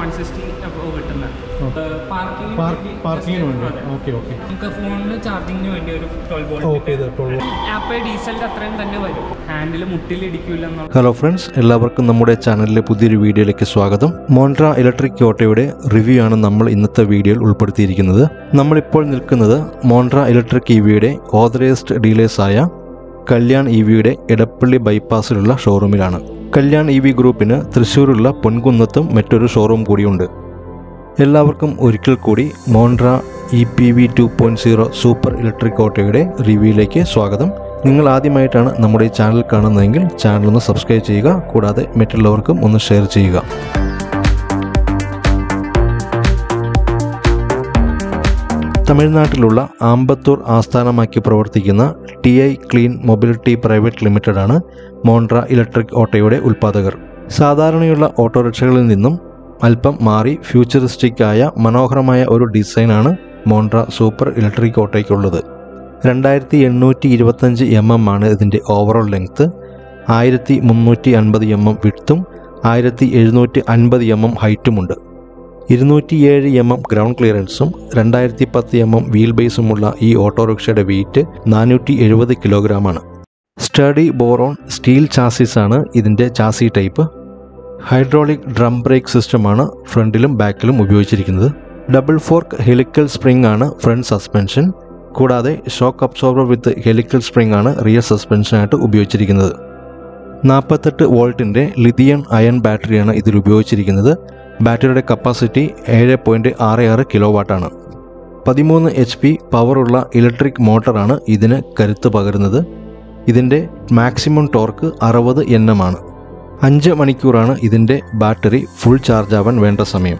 One sixty വേണ്ടി okay okay. നമുക്ക് ഫോണിൽ ചാർജിങ്ങിന് വേണ്ടി ഒരു ട്വൽവ് ആപ്പ് ഡീസലിന്റെ അത്രയും തന്നെ വരും. ഹാൻഡിൽ എന്നുള്ള ഹലോ ഫ്രണ്ട്സ് എല്ലാവർക്കും നമ്മുടെ ചാനലിലെ പുതിയൊരു വീഡിയോയിലേക്ക് സ്വാഗതം. മോൺട്ര ഇലക്ട്രിക് ഓട്ടോയുടെ റിവ്യൂ ആണ് നമ്മൾ ഇന്നത്തെ വീഡിയോയിൽ ഉൾപ്പെടുത്തിയിരിക്കുന്നത്. നമ്മളിപ്പോൾ നിൽക്കുന്നത് മോൺട്ര ഇലക്ട്രിക് ഇ വിയുടെ ഓതറൈസ്ഡ് ഡീലേഴ്സായ കല്യാൺ ഇ വിയുടെ എടപ്പള്ളി ബൈപ്പാസിലുള്ള ഷോറൂമിലാണ് കല്യാൺ ഇ വി ഗ്രൂപ്പിന് തൃശ്ശൂരുള്ള പൊൻകുന്നത്തും മറ്റൊരു ഷോറൂം കൂടിയുണ്ട്. എല്ലാവർക്കും ഒരിക്കൽ കൂടി Montra E P V two point zero super electric ഓട്ടോയുടെ റിവ്യൂയിലേക്ക് സ്വാഗതം. നിങ്ങൾ ആദ്യമായിട്ടാണ് നമ്മുടെ ഈ ചാനൽ കാണുന്നതെങ്കിൽ ചാനൽ ഒന്ന് സബ്സ്ക്രൈബ് ചെയ്യുക കൂടാതെ മറ്റുള്ളവർക്കും ഒന്ന് ഷെയർ ചെയ്യുക. തമിഴ്നാട്ടിലുള്ള ആമ്പത്തൂർ ആസ്ഥാനമാക്കി പ്രവർത്തിക്കുന്ന T I clean mobility private limited ആണ് മോൺട്ര ഇലക്ട്രിക് ഓട്ടോയുടെ ഉൽപ്പാദകർ. സാധാരണയുള്ള ഓട്ടോറിക്ഷകളിൽ നിന്നും അല്പം മാറി ഫ്യൂച്ചറിസ്റ്റിക് ആയ മനോഹരമായ ഒരു ഡിസൈനാണ് മോൺട്ര സൂപ്പർ ഇലക്ട്രിക് ഓട്ടോയ്ക്കുള്ളത്. രണ്ടായിരത്തി എണ്ണൂറ്റി ഇരുപത്തഞ്ച് എം എം ആണ് ഇതിന്റെ ഓവറോൾ ലെങ്ത്ത്. ആയിരത്തി മുന്നൂറ്റി അൻപത് എം എം വിട്ടും ആയിരത്തി എഴുന്നൂറ്റി അൻപത് എം എം ഹൈറ്റുമുണ്ട്. ഇരുന്നൂറ്റിയേഴ് എം എം ഗ്രൗണ്ട് ക്ലിയറൻസും രണ്ടായിരത്തി പത്ത് എം എം വീൽ ബേസുമുള്ള ഈ ഓട്ടോറിക്ഷയുടെ വെയിറ്റ് നാനൂറ്റി എഴുപത് കിലോഗ്രാമാണ്. സ്റ്റഡി ബോറോൺ സ്റ്റീൽ ചാസിസാണ് ഇതിന്റെ chassis type. Hydraulic drum brake സിസ്റ്റമാണ് ഫ്രണ്ടിലും ബാക്കിലും ഉപയോഗിച്ചിരിക്കുന്നത്. ഡബിൾ ഫോർക്ക് ഹെലിക്കൽ സ്പ്രിംഗ് ആണ് ഫ്രണ്ട് സസ്പെൻഷൻ. കൂടാതെ shock absorber with helical spring ആണ് റിയർ സസ്പെൻഷനായിട്ട് ഉപയോഗിച്ചിരിക്കുന്നത്. നാൽപ്പത്തെട്ട് വോൾട്ടിന്റെ ലിഥിയൻ അയൺ ബാറ്ററിയാണ് ഇതിൽ ഉപയോഗിച്ചിരിക്കുന്നത്. ബാറ്ററിയുടെ കപ്പാസിറ്റി ഏഴ് പോയിന്റ് ആറ് ആറ് കിലോ വാട്ടാണ് പതിമൂന്ന് എച്ച് പി പവറുള്ള ഇലക്ട്രിക് മോട്ടറാണ് ഇതിന് കരുത്ത് പകരുന്നത്. ഇതിന്റെ മാക്സിമം ടോർക്ക് അറുപത് ആണ്. അഞ്ച് മണിക്കൂറാണ് ഇതിന്റെ ബാറ്ററി ഫുൾ ചാർജ് ആവാൻ വേണ്ട സമയം.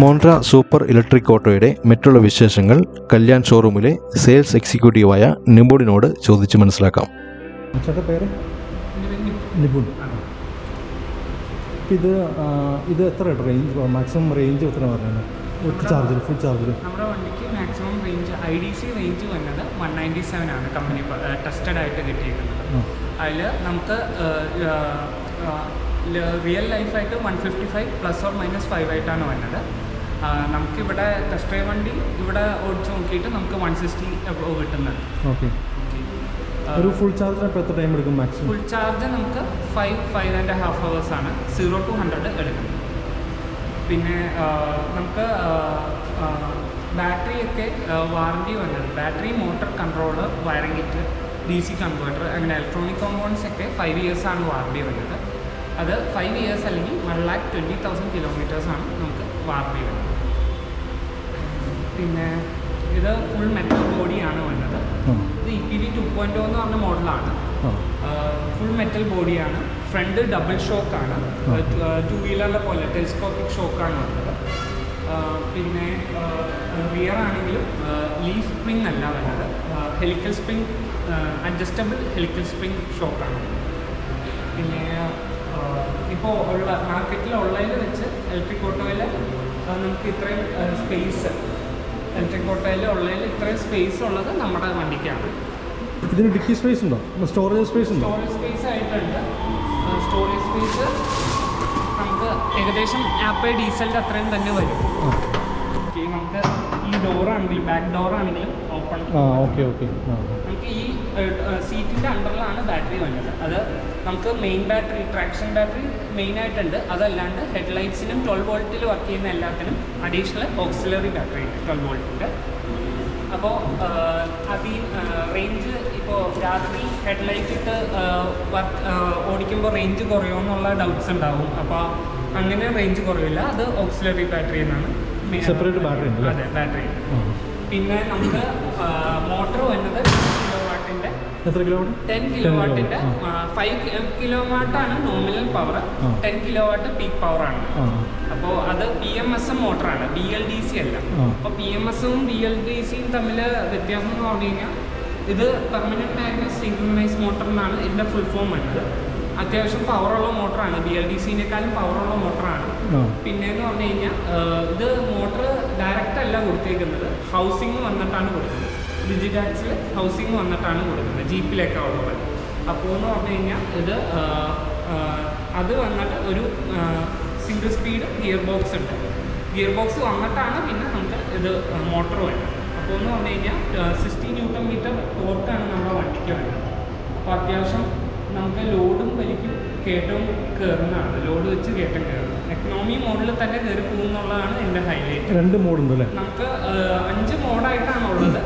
മോൺട്ര സൂപ്പർ ഇലക്ട്രിക് ഓട്ടോയുടെ മറ്റുള്ള വിശേഷങ്ങൾ കല്യാൺ ഷോറൂമിലെ സെയിൽസ് എക്സിക്യൂട്ടീവായ നിബുഡിനോട് ചോദിച്ചു മനസ്സിലാക്കാം. പേര്? നിപുൺ ഇത് ഇത് എത്ര റേഞ്ച് മാക്സിമം റേഞ്ച് എത്ര പറയുന്നത് ഒറ്റ ചാർജർ ഫുൾ ചാർജർ നമ്മുടെ വണ്ടിക്ക് maximum range I D C range വന്നത് വൺ നയന്റി സെവൻ ആണ് കമ്പനി ടെസ്റ്റഡ് ആയിട്ട് കിട്ടിയിരിക്കുന്നത്. അതിൽ നമുക്ക് real ലൈഫായിട്ട് one fifty five plus or minus five ആയിട്ടാണ് വന്നത്. നമുക്കിവിടെ ടെസ്റ്റ് ഡ്രൈവ് വണ്ടി ഇവിടെ ഓടിച്ച് നോക്കിയിട്ട് നമുക്ക് വൺ സിക്സ്റ്റി കിട്ടുന്നുണ്ട്. ഓക്കെ ഒരു ഫുൾ ചാർജ് എത്ര ടൈം എടുക്കും മാക്സിമം ഫുൾ ചാർജ് നമുക്ക് five five and half hours ആണ്. സീറോ ടു ഹൺഡ്രഡ് എടുക്കുന്നത്. പിന്നെ നമുക്ക് ബാറ്ററി ഒക്കെ വാറണ്ടി വന്നത്. Battery motor controller wiring kit D C converter അങ്ങനെ ഇലക്ട്രോണിക് കോമ്പൗണ്ട്സ് ഒക്കെ ഫൈവ് ഇയേഴ്സ് ആണ് വാറണ്ടി വരുന്നത് അത് ഫൈവ് ഇയേഴ്സ് അല്ലെങ്കിൽ വൺ ലാക്ക് ട്വന്റി തൗസൻഡ് കിലോമീറ്റേഴ്സാണ് നമുക്ക് വാറണ്ടി വരുന്നത് പിന്നെ ഇത് ഫുൾ മെറ്റൽ ബോഡിയാണ് വന്നത്. ഇത് E P V two point എന്ന് പറഞ്ഞ മോഡലാണ് ഫുൾ മെറ്റൽ ബോഡിയാണ് ഫ്രണ്ട് ഡബിൾ ഷോക്ക് ആണ്. ടു വീലറിലെ പോലെ ടെലിസ്കോപ്പിക് ഷോക്കാണ് വന്നത്. പിന്നെ റിയർ ആണെങ്കിലും ലീഫ് സ്പ്രിംഗ് അല്ല വരുന്നത് helical spring adjustable helical spring ഷോക്കാണ് പിന്നെ ഇപ്പോൾ ഉള്ള മാർക്കറ്റിൽ ഉള്ളതിൽ വെച്ച് ഇലക്ട്രിക് ഓട്ടോയിൽ നമുക്ക് ഇത്രയും സ്പേസ് ഓട്ടോയിൽ ഉള്ളതിൽ ഇത്രയും സ്പേസ് ഉള്ളത് നമ്മുടെ വണ്ടിക്കാണ്. ഇതിന് ഡിക്കി സ്പേസ് ഉണ്ടോ? സ്റ്റോറേജ് സ്പേസ് ഉണ്ടോ? സ്റ്റോറേജ് സ്പേസ് ആയിട്ടുണ്ട്. സ്റ്റോറേജ് സ്പേസ് നമുക്ക് ഏകദേശം ആപ്പ് ഡീസലിന്റെ അത്രയും തന്നെ വരും. ഓക്കെ നമുക്ക് ഈ ഡോറാണെങ്കിലും ബാക്ക് ഡോറാണെങ്കിലും ഓപ്പൺ ഓക്കെ ഓക്കെ നമുക്ക് ഈ സീറ്റിന്റെ അണ്ടറിലാണ് ബാറ്ററി വന്നത്. അത് നമുക്ക് main battery traction battery main ആയിട്ടുണ്ട്. അതല്ലാണ്ട് ഹെഡ്ലൈറ്റ്സിനും ട്വൽവ് വോൾട്ടിൽ വർക്ക് ചെയ്യുന്ന എല്ലാത്തിനും അഡീഷണൽ ഓക്സിലറി ബാറ്ററി ഉണ്ട് ട്വൽവ് വോൾട്ടിന്റെ അപ്പോൾ അതി റേഞ്ച് ഇപ്പോൾ രാത്രി ഹെഡ്ലൈറ്റ് ഇട്ട് വർക്ക് ഓടിക്കുമ്പോൾ റേഞ്ച് കുറയുമോ എന്നുള്ള ഡൗട്ട്സ് ഉണ്ടാവും. അപ്പോൾ അങ്ങനെ റേഞ്ച് കുറയില്ല. അത് ഓക്സിലറി ബാറ്ററി എന്നാണ്. മെ- ബാറ്ററി ഉണ്ട്? അതെ ബാറ്ററി പിന്നെ നമുക്ക് മോട്ടർ വരുന്നത് എത്ര കിലോമീറ്റർ ടെൻ കിലോവാട്ടിന്റെ five kilo വാട്ടാണ് nominal power. Ten kilo watt peak ആണ്. അപ്പോൾ അത് പി എം എസ് മോട്ടറാണ് ബി എൽ ഡി സി അല്ല. അപ്പോൾ പി എം എസും ബി എൽ ഡി സിയും തമ്മിൽ വ്യത്യാസം എന്ന് പറഞ്ഞു കഴിഞ്ഞാൽ ഇത് പെർമനന്റ് മാഗ്നസ് സിംഗ്രണൈസ് മോട്ടർ എന്നാണ് ഇതിന്റെ ഫുൾ ഫോം വരുന്നത്. അത്യാവശ്യം പവറുള്ള മോട്ടറാണ് ബി എൽ ഡി സിനേക്കാളും പവറുള്ള മോട്ടറാണ് പിന്നെ എന്ന് പറഞ്ഞു കഴിഞ്ഞാൽ ഇത് മോട്ടർ ഡയറക്റ്റ് അല്ല കൊടുത്തേക്കുന്നത്. ഹൗസിംഗ് വന്നിട്ടാണ് കൊടുക്കുന്നത്. ഡിജിറ്റാക്സിൽ ഹൗസിംഗ് വന്നിട്ടാണ് കൊടുക്കുന്നത്. ജീപ്പിലൊക്കെ ഉള്ളത്. അപ്പോൾ എന്ന് പറഞ്ഞു കഴിഞ്ഞാൽ ഇത് അത് വന്നിട്ട് ഒരു സിംഗിൾ സ്പീഡ് ഗിയർ ബോക്സ് ഉണ്ട്. ഗിയർ ബോക്സ് വന്നിട്ടാണ് പിന്നെ നമുക്ക് ഇത് മോട്ടർ വരുന്നത് അപ്പോൾ എന്ന് പറഞ്ഞു കഴിഞ്ഞാൽ സിക്സ്റ്റി ന്യൂട്ടൺ മീറ്റർ ടോർക്കാണ് നമ്മുടെ വണ്ടിക്ക് വരുന്നത് അപ്പോൾ അത്യാവശ്യം നമുക്ക് ലോഡും വലിക്കും കയറ്റവും കയറുന്നതാണ് ലോഡ് വെച്ച് കയറ്റം കയറുന്നത് എക്കണോമി മോഡിൽ തന്നെ കയറി പോകുന്നുള്ളതാണ് എന്റെ ഹൈലൈറ്റ് രണ്ട് മോഡുണ്ട് അല്ലേ നമുക്ക് അഞ്ച് മോഡായിട്ടാണ് ഉള്ളത്.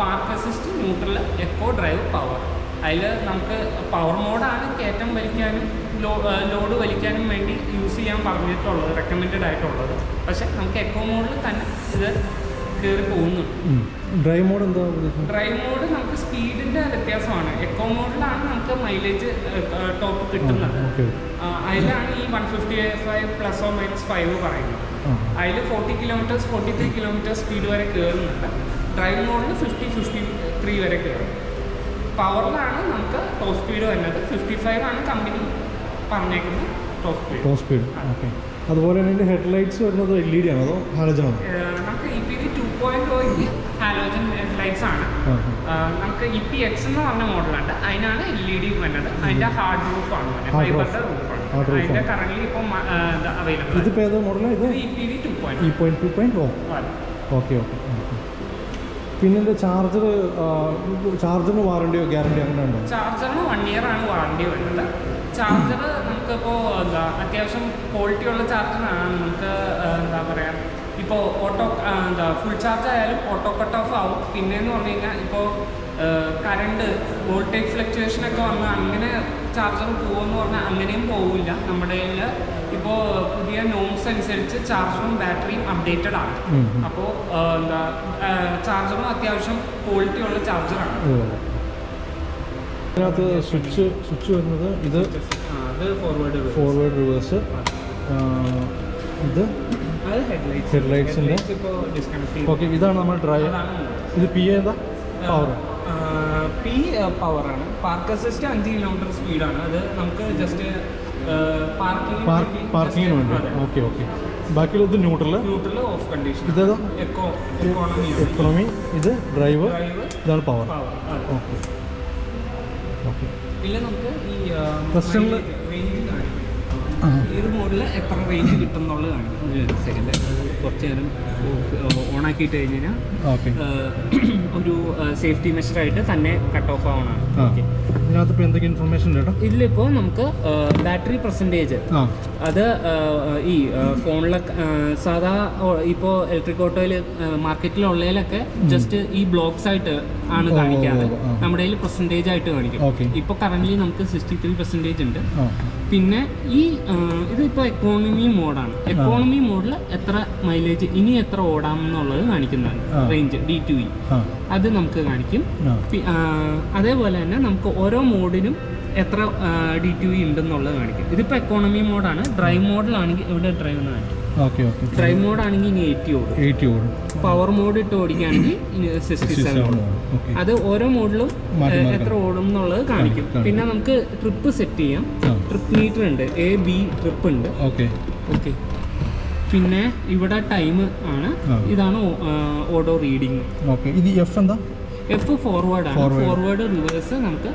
Park assist neutral eco drive power അതിൽ നമുക്ക് പവർ മോഡാണ് കയറ്റം വലിക്കാനും ലോ ലോഡ് വലിക്കാനും വേണ്ടി യൂസ് ചെയ്യാൻ പറഞ്ഞിട്ടുള്ളത് റെക്കമെൻഡഡ് ആയിട്ടുള്ളത്. പക്ഷേ നമുക്ക് എക്കോ മോഡിൽ തന്നെ ഇത് കയറി പോകുന്നുണ്ട് ഡ്രൈവ് മോഡ് എന്താ ഡ്രൈവ് മോഡ് നമുക്ക് സ്പീഡിന്റെ വ്യത്യാസമാണ്. എക്കോ മോഡിലാണ് നമുക്ക് മൈലേജ് ടോപ്പ് കിട്ടുന്നത്. അതിലാണ് ഈ one fifty five plus or minus five പറയുന്നത് അതിൽ forty kilometres forty three kilometres speed വരെ കയറുന്നുണ്ട്. ഡ്രൈവ് മോഡിൽ ഫിഫ്റ്റി ഫിഫ്റ്റി ത്രീ വരെ കയറും. പവറിലാണ് നമുക്ക് ടോപ്പ് സ്പീഡ് വരുന്നത് ഫിഫ്റ്റി ഫൈവ് ആണ് കമ്പനി പറഞ്ഞേക്കുന്നത് top speed top speed okay അതുപോലെ തന്നെ ഇതിന്റെ ഹെഡ് ലൈറ്റ്സ് വരുന്നത് എൽ ഇ ഡി ആണോ അതോ ഹാലോജൻ ആണോ? നമുക്ക് E P V two point halogen lights ആണ്. നമുക്ക് ഇ പി എക്സ് എന്ന് പറഞ്ഞ മോഡലുണ്ട് അതിനാണ് എൽ ഇ ഡി വരുന്നത് അതിന്റെ ഹാർഡ് റൂഫ് ആണ്. ഫൈബറിന്റെ റൂഫാണ് അതിന്റെ. കറന്റ് ഇപ്പം അവൈലബിൾ ഇതിപ്പോൾ ഏതോ മോഡലാണ് ഇത്? E P V two E point two point oh okay okay പിന്നെ ചാർജർ ചാർജറിന് വാറണ്ടിയോ ഗ്യാരണ്ടിയോ അങ്ങനെ ഉണ്ടോ ചാർജറിന് വൺ ഇയർ ആണ് വാറണ്ടി വരുന്നത്. ചാർജർ നമുക്കിപ്പോൾ എന്താ അത്യാവശ്യം ക്വാളിറ്റി ഉള്ള ചാർജറാണ് നമുക്ക് എന്താ പറയുക ഇപ്പോൾ ഓട്ടോ എന്താ ഫുൾ ചാർജ് ആയാലും ഓട്ടോ കട്ട് ഓഫ് ആവും. പിന്നെയെന്ന് പറഞ്ഞു കഴിഞ്ഞാൽ ഇപ്പോൾ കറണ്ട് വോൾട്ടേജ് ഫ്ലക്ച്വേഷൻ ഒക്കെ വന്ന് അങ്ങനെ ചാർജർ പോകുമെന്ന് പറഞ്ഞാൽ അങ്ങനെയും പോവില്ല. നമ്മുടെ കയ്യിൽ ഇപ്പോൾ പുതിയ നോംസ് അനുസരിച്ച് ചാർജറും ബാറ്ററിയും അപ്ഡേറ്റഡ് ആണ്. അപ്പോൾ എന്താ ചാർജറും അത്യാവശ്യം ക്വാളിറ്റി ഉള്ള ചാർജറാണ് അതിനകത്ത് സ്വിച്ച് സ്വിച്ച് വരുന്നത് ഇത് ഫോർവേഡ് റിവേഴ്സ് ഇത് ഹെഡ് ഹെഡ്ലൈറ്റ്സ് Headlights ന്റെ- ഇപ്പോൾ ഓക്കെ ഇതാണ് നമ്മൾ ഡ്രൈവർ ഇത് പി ഏതാ പവർ പി പവറാണ് പാർക്ക് അസിസ്റ്റ് അഞ്ച് കിലോമീറ്റർ സ്പീഡാണ് അത് നമുക്ക് ജസ്റ്റ് പാർക്കിങ്ങിന് വേണ്ടി ഓക്കെ ഓക്കെ ബാക്കിയുള്ള ഇത് ന്യൂട്രൽ ന്യൂട്രൽ ഓഫ് കണ്ടീഷൻ ഇത് എക്കോണമി ഇത് ഡ്രൈവ് ഇതാണ് പവർ ഓക്കെ ഓക്കെ ഇല്ല നമുക്ക് ഈ Question ഏത് മോഡിൽ എത്ര റേഞ്ച് കിട്ടും എന്നുള്ളതാണ് സെക്കൻഡ് കുറച്ച് നേരം ഓണാക്കിയിട്ട് ആക്കിയിട്ട് കഴിഞ്ഞാൽ ഒരു സേഫ്റ്റി മെഷറായിട്ട് തന്നെ കട്ട് ഓഫ് ആവണമാണ് ആ. ഓക്കെ ഇൻഫർമേഷൻ ഇതിലിപ്പോൾ നമുക്ക് ബാറ്ററി പെർസെന്റേജ് അത് ഈ ഫോണിലൊക്കെ സാധാ ഇപ്പോ ഇലക്ട്രിക് ഓട്ടോയിൽ മാർക്കറ്റിലുള്ളതിലൊക്കെ ജസ്റ്റ് ഈ ബ്ലോക്സ് ആയിട്ട് ആണ് കാണിക്കാറ്. നമ്മുടെ കയ്യിൽ പെർസെന്റേജ് ആയിട്ട് കാണിക്കും. ഇപ്പൊ ഇപ്പോൾ കറന്റ് നമുക്ക് സിക്സ്റ്റി ത്രീ പെർസെന്റേജ് ഉണ്ട് പിന്നെ ഈ ഇതിപ്പോൾ എക്കോണമി മോഡാണ് എക്കോണമി മോഡിൽ എത്ര മൈലേജ് ഇനി എത്ര ഓടാം എന്നുള്ളത് കാണിക്കുന്നതാണ് റേഞ്ച് ഡി ടു ഇ അത് നമുക്ക് കാണിക്കും. അതേപോലെ തന്നെ നമുക്ക് ഓരോ മോഡിനും എത്ര ഡി ടു ഇ ഉണ്ടെന്നുള്ളത് കാണിക്കും. ഇതിപ്പോൾ എക്കോണമി മോഡാണ് ഡ്രൈവ് മോഡിലാണെങ്കിൽ ഇവിടെ ഡ്രൈവ് എന്ന് കാണിക്കും. ഓക്കെ ഓക്കെ ഡ്രൈവ് മോഡാണെങ്കിൽ ഇനി എയ്റ്റി ഓടും. എയ്റ്റി ഓടും. പവർ മോഡ് ഇട്ട് ഓടിക്കുകയാണെങ്കിൽ സിക്സ്റ്റി സെവൻ ഓടും. അത് ഓരോ മോഡിലും എത്ര ഓടും എന്നുള്ളത് കാണിക്കും. പിന്നെ നമുക്ക് ട്രിപ്പ് സെറ്റ് ചെയ്യാം. ട്രിപ്പ് മീറ്റർ ഉണ്ട്. എ ബി ട്രിപ്പ് ഉണ്ട്. ഓക്കെ ഓക്കെ പിന്നെ ഇവിടെ ടൈം ആണ്. ഇതാണ് ഓട്ടോ റീഡിങ് ഇത് എഫ് എന്താ? എഫ് ഫോർവേഡ് ആണ്. ഫോർവേഡ് റിവേഴ്സ് നമുക്ക്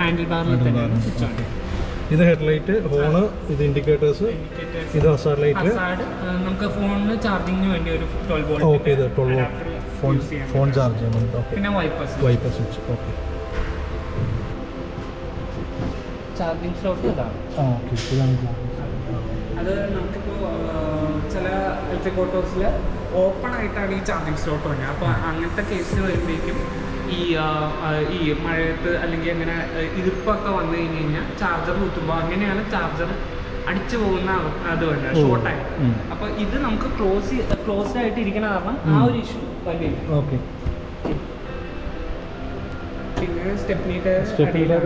ഹാൻഡിൽ ബാറിൽ തന്നെയാണ് സ്വിച്ച് ആണ്. ഇത് ഹെഡ്ലൈറ്റ് ഹോണ് ഇത് ഇൻഡിക്കേറ്റേഴ്സ് ഇത് ഹസാർ ലൈറ്റ് നമുക്ക് ഫോണിന് ചാർജിങ്ങിന് വേണ്ടി ഒരു ട്വൽവ് വോൾട്ട് ഓക്കെ ഇത് ട്വൽവ് ഫോൺ ഫോൺ ചാർജ് ചെയ്യാൻ വേണ്ടി ഓക്കെ പിന്നെ wiper switch okay charging slot ഇതാണ്. ആ ഓക്കെ ഇതാണ് അത് നമുക്കിപ്പോൾ ചില ഇലക്ട്രിക് ഓട്ടോസിൽ ഓപ്പൺ ആയിട്ടാണ് ഈ ചാർജിങ് സ്ലോട്ട് വന്നത്. അപ്പോൾ അങ്ങനത്തെ കേസ് വരുമ്പോഴേക്കും ഈ ഈ മഴയത്ത് അല്ലെങ്കിൽ അങ്ങനെ ഇരുപ്പൊക്കെ വന്നു കഴിഞ്ഞ് കഴിഞ്ഞാൽ ചാർജർ കുത്തുമ്പോൾ അങ്ങനെയാണ് ചാർജർ അടിച്ചു പോകുന്ന അത് വേണ്ട ഷോർട്ടായി അപ്പൊ ഇത് നമുക്ക് ക്ലോസ് ക്ലോസ് ആയിട്ട് ഇരിക്കണ കാരണം ആ ഒരു ഇഷ്യൂ വലിയ പിന്നെ ഡ്രൈവർ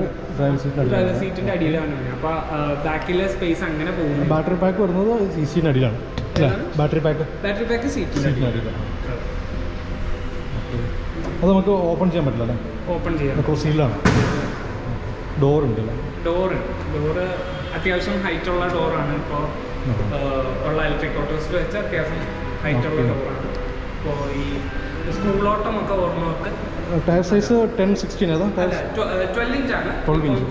സീറ്റ് ഡ്രൈവർ സീറ്റിന്റെ അടിയിലാണ്. അപ്പൊ ബാക്കിലെ സ്പേസ് അങ്ങനെ പോകുന്നു. ബാറ്ററി പാക്ക് വരുന്നത് സീറ്റിന്റെ അടിയിലാണ്? Battery pack. Battery pack seat സീറ്റിന്റെ അടിയിലാണ് അത് നമുക്ക് ഓപ്പൺ ചെയ്യാൻ പറ്റില്ല അല്ലേ? ഓപ്പൺ ചെയ്യാം. സീലാണ് ഡോർ ഉണ്ട് അല്ലേ? ഡോറ് ഡോറ് അത്യാവശ്യം ഹൈറ്റ് ഉള്ള ഡോറാണ് ഇപ്പോൾ ഉള്ള ഇലക്ട്രിക് ഓട്ടോസിൽ വെച്ച് അത്യാവശ്യം ഹൈറ്റ് ഉള്ള. ഡോറാണ് അപ്പോൾ ഈ സ്കൂളോട്ടമൊക്കെ ഓർമ്മവർക്ക് ടയർ സൈസ് ടെൻ സിക്സ്റ്റീൻ ഏതാ? ടയർ അല്ല ട്വൽവ് ഇഞ്ച് ആണ്. 12 inch.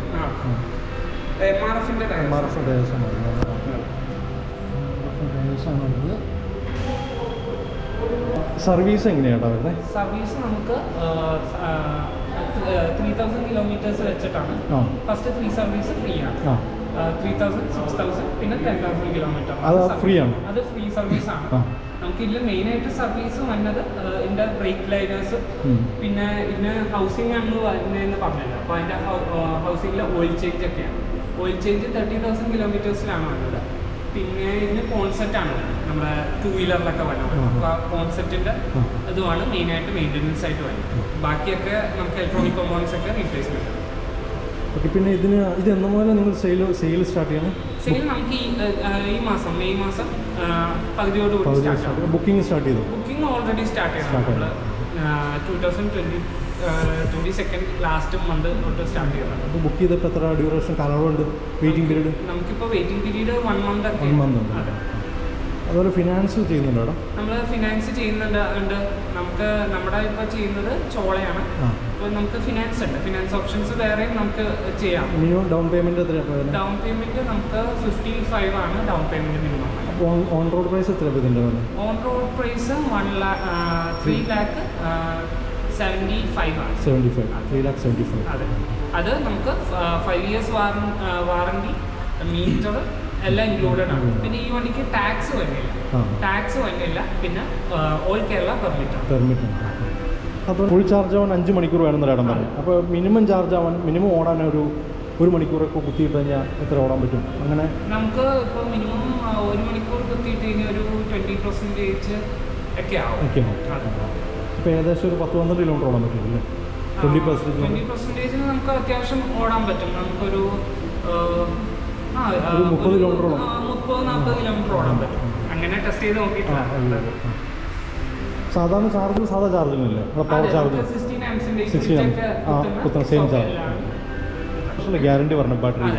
എം ആർ എഫിന്റെ എം ആർ എഫ് ടയേഴ്സാണ് ടയേഴ്സാണുള്ളത് സർവീസ് എങ്ങനെയാട്ടോ വരുന്നത് സർവീസ് നമുക്ക് ത്രീ തൗസൻഡ് കിലോമീറ്റേഴ്സ് വെച്ചിട്ടാണ്. ഫസ്റ്റ് ത്രീ സർവീസ് ഫ്രീ ആണ് ത്രീ തൗസൻഡ് സിക്സ് തൗസൻഡ് പിന്നെ ടെൻ തൗസൻഡ് കിലോമീറ്റർ അത് ഫ്രീ ആണ്? അത് ഫ്രീ സർവീസ് ആണ്. നമുക്ക് ഇതിൽ മെയിൻ ആയിട്ട് സർവീസ് വന്നത് ഇതിന്റെ ബ്രേക്ക് ലൈനേഴ്സ് പിന്നെ ഇതിന് ഹൗസിംഗ് ആണ് വരുന്നതെന്ന് പറഞ്ഞല്ലോ. അപ്പോൾ അതിന്റെ ഹൗസിംഗിലെ ഓയിൽ ചേഞ്ച് ഒക്കെയാണ്. ഓയിൽ ചേഞ്ച് തേർട്ടി തൗസൻഡ് കിലോമീറ്റേഴ്സിലാണ് വന്നത് പിന്നെ ഇതിന് കോൺസെപ്റ്റ് ആണ്. നമ്മുടെ ടൂ വീലറിലൊക്കെ വരുന്നത് ആ. അപ്പോൾ ആ. കോൺസെപ്റ്റിന്റെ. ഇതുമാണ് മെയിൻ ആയിട്ട് മെയിന്റെനൻസ് ആയിട്ട് വരുന്നത് ബാക്കിയൊക്കെ നമുക്ക് ഇലക്ട്രോണിക് കോമ്പോണൻസ് ഒക്കെ റീപ്ലേസ്മെന്റ് ഓക്കെ പിന്നെ ഇതിന് ഇത് എന്ന പോലെ നിങ്ങൾ സെയിൽ സെയിൽ സ്റ്റാർട്ട് ചെയ്യണം? സെയിൽ നമുക്ക് ഈ ഈ മാസം മെയ് മാസം പകുതിയോട് കൂടി സ്റ്റാർട്ട് ചെയ്യണം ബുക്കിംഗ് സ്റ്റാർട്ട് ചെയ്തു? ബുക്കിംഗ് ഓൾറെഡി സ്റ്റാർട്ട് ചെയ്തിട്ടുണ്ട് ചെയ്യണം two thousand twenty twenty second last month തൊട്ട് സ്റ്റാർട്ട് ചെയ്യണം. അപ്പോൾ ബുക്ക് ചെയ്തപ്പോൾ എത്ര ഡ്യൂറേഷൻ കാലയളവുണ്ട്? വെയിറ്റിംഗ് പീരീഡ് നമുക്കിപ്പോൾ waiting period one month one month ഉണ്ട്. അതുപോലെ ഫിനാൻസ് ചെയ്യുന്നുണ്ടോ നമ്മൾ ഫിനാൻസ് ചെയ്യുന്നുണ്ട് ഉണ്ട്. നമുക്ക് നമ്മുടെ ഇപ്പോൾ ചെയ്യുന്നത് ചോളയാണ്. അപ്പോൾ നമുക്ക് ഫിനാൻസ് ഉണ്ട്. ഫിനാൻസ് ഓപ്ഷൻസ് വേറെയും നമുക്ക് ചെയ്യാം. മിനിമം ഡൗൺ പേയ്മെന്റ് എത്രയാണ് ഡൗൺ പേയ്മെന്റ് നമുക്ക് ഫിഫ്റ്റി ഫൈവ് ആണ് down payment minimum on road price എത്ര ഇതിന്റെ on road price one lakh three lakh seventy five ആണ്. Seventy five three lakh seventy five അതെ. അത് നമുക്ക് ഫൈവ് ഇയേഴ്സ് വാറണ്ടി മീറ്റർ എല്ലാം ഇൻക്ലൂഡഡ് ആണ്. പിന്നെ ഈ വണ്ടിക്ക് ടാക്സ് വരുന്നില്ല. ടാക്സ് വരുന്നില്ല. പിന്നെ ഓൾ കേരള പെർമിറ്റ് ആണ്. പെർമിറ്റ് അപ്പോൾ ഫുൾ ചാർജ് ആവാൻ അഞ്ച് മണിക്കൂർ വേണമെന്ന് പറഞ്ഞു. അപ്പോൾ മിനിമം ചാർജ് ആവാൻ മിനിമം ഓടാൻ ഒരു ഒരു മണിക്കൂറൊക്കെ കുത്തിയിട്ട് കഴിഞ്ഞാൽ എത്ര ഓടാൻ പറ്റും? അങ്ങനെ നമുക്ക് ഇപ്പോൾ മിനിമം ഒരു മണിക്കൂർ കുത്തിയിട്ട് കഴിഞ്ഞാൽ ഒരു ട്വന്റി പെർസെന്റേജ് ഒക്കെ ആവും. ഇപ്പോൾ ഏകദേശം ഒരു പത്ത് പന്ത്രണ്ട് കിലോമീറ്റർ ഓടാൻ പറ്റും അല്ലേ? ട്വന്റി പെർസെന്റേജ് ട്വന്റി പെർസെന്റേജിന് നമുക്ക് അത്യാവശ്യം ഓടാൻ പറ്റും. നമുക്കൊരു മുപ്പത് കിലോമീറ്റർ മുപ്പത് നാൽപ്പത് കിലോമീറ്റർ ഓടാൻ പറ്റും. അങ്ങനെ ടെസ്റ്റ് ചെയ്ത് നോക്കിയിട്ടില്ല. സാധാരണ ചാർജ് സാധാ ചാർജിനല്ലേ നമ്മുടെ power charge sixteen same charge guarantee പറഞ്ഞു ബാറ്ററി.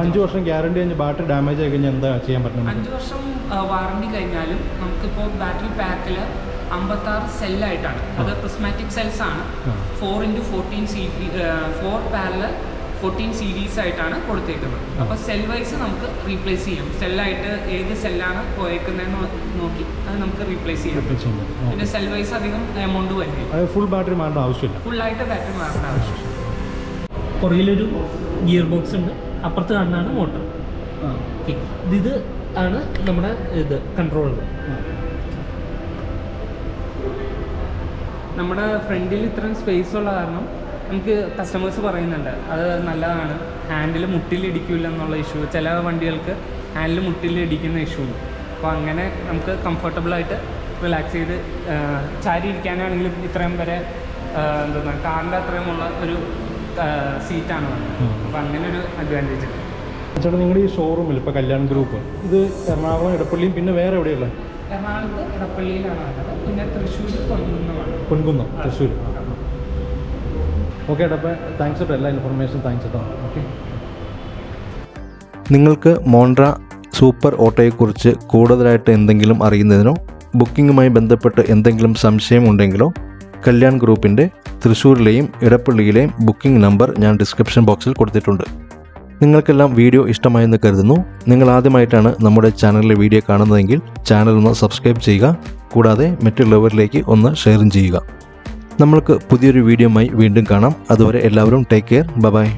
അഞ്ച് വർഷം ഗ്യാരണ്ടി കഴിഞ്ഞ് ബാറ്ററി ഡാമേജ് ആയി കഴിഞ്ഞാൽ എന്താ ചെയ്യാൻ പറ്റുന്നത്? അഞ്ച് വർഷം വാറണ്ടി കഴിഞ്ഞാലും നമുക്കിപ്പോൾ ബാറ്ററി പാക്കിൽ അമ്പത്താറ് സെല്ലായിട്ടാണ് അത് പ്രിസ്മാറ്റിക് സെൽസ് ആണ്. Four into fourteen C four parallel fourteen series ആയിട്ടാണ് കൊടുത്തേക്കുന്നത്. അപ്പോൾ സെൽ വൈസ് നമുക്ക് റീപ്ലേസ് ചെയ്യാം. സെല്ലായിട്ട് ഏത് സെല്ലാണ് പോയേക്കുന്നതെന്ന് നോക്കി അത് നമുക്ക് റീപ്ലേസ് ചെയ്യാം. പിന്നെ സെൽ വൈസ് അധികം എമൗണ്ട് വരുന്നില്ല അത് ഫുൾ ബാറ്ററി മാറേണ്ട ആവശ്യമില്ല. ഫുള്ളായിട്ട് ബാറ്ററി മാറേണ്ട ആവശ്യം പുറകിലൊരു ഗിയർ ബോക്സ് ഉണ്ട്. അപ്പുറത്ത് കാണുന്നതാണ് മോട്ടർ ഇത് ആണ് നമ്മുടെ ഇത് കൺട്രോളർ നമ്മുടെ ഫ്രണ്ടിൽ ഇത്രയും സ്പേസ് ഉള്ള കാരണം നമുക്ക് കസ്റ്റമേഴ്സ് പറയുന്നുണ്ട് അത് നല്ലതാണ്. ഹാൻഡിൽ മുട്ടിലിടിക്കില്ല എന്നുള്ള ഇഷ്യൂ ചില വണ്ടികൾക്ക് ഹാൻഡിൽ മുട്ടിലിടിക്കുന്ന ഇഷ്യൂ ഉണ്ട്. അപ്പോൾ അങ്ങനെ നമുക്ക് കംഫർട്ടബിളായിട്ട് റിലാക്സ് ചെയ്ത് ചാരി ഇരിക്കാനാണെങ്കിലും ഇത്രയും വരെ എന്താ എന്താണ് കാറിന്റെ അത്രയുമുള്ള ഒരു സീറ്റാണ് അപ്പോൾ അങ്ങനെ ഒരു അഡ്വാന്റേജ് ഉണ്ട്. ചേട്ടാ നിങ്ങളുടെ ഈ ഷോറൂമിൽ ഇപ്പൊ കല്യാൺ ഗ്രൂപ്പ് ഇത് എറണാകുളം ഇടപ്പള്ളിയും പിന്നെ വേറെ എവിടെയുള്ളത് എറണാകുളത്ത് ഇടപ്പള്ളിയിലാണ് പിന്നെ തൃശ്ശൂർ പൊൻകുന്നം തൃശ്ശൂർ ഓക്കെ ഏട്ടാ അപ്പോൾ താങ്ക്സ് കേട്ടോ എല്ലാ ഇൻഫർമേഷൻ താങ്ക്സ് കേട്ടോ ഓക്കെ നിങ്ങൾക്ക് മോണ്ട്ര സൂപ്പർ ഓട്ടോയെക്കുറിച്ച് കൂടുതലായിട്ട് എന്തെങ്കിലും അറിയുന്നതിനോ ബുക്കിങ്ങുമായി ബന്ധപ്പെട്ട് എന്തെങ്കിലും സംശയം ഉണ്ടെങ്കിലോ കല്യാൺ ഗ്രൂപ്പിന്റെ തൃശ്ശൂരിലെയും ഇടപ്പള്ളിയിലെയും ബുക്കിംഗ് നമ്പർ ഞാൻ ഡിസ്ക്രിപ്ഷൻ ബോക്സിൽ കൊടുത്തിട്ടുണ്ട്. നിങ്ങൾക്കെല്ലാം വീഡിയോ ഇഷ്ടമായെന്ന് കരുതുന്നു. നിങ്ങൾ ആദ്യമായിട്ടാണ് നമ്മുടെ ചാനലിലെ വീഡിയോ കാണുന്നതെങ്കിൽ ചാനൽ ഒന്ന് സബ്സ്ക്രൈബ് ചെയ്യുക. കൂടാതെ മറ്റുള്ളവരിലേക്ക് ഒന്ന് ഷെയറും ചെയ്യുക. നമ്മൾക്ക് പുതിയൊരു വീഡിയോയുമായി വീണ്ടും കാണാം. അതുവരെ എല്ലാവരും ടേക്ക് കെയർ. ബൈ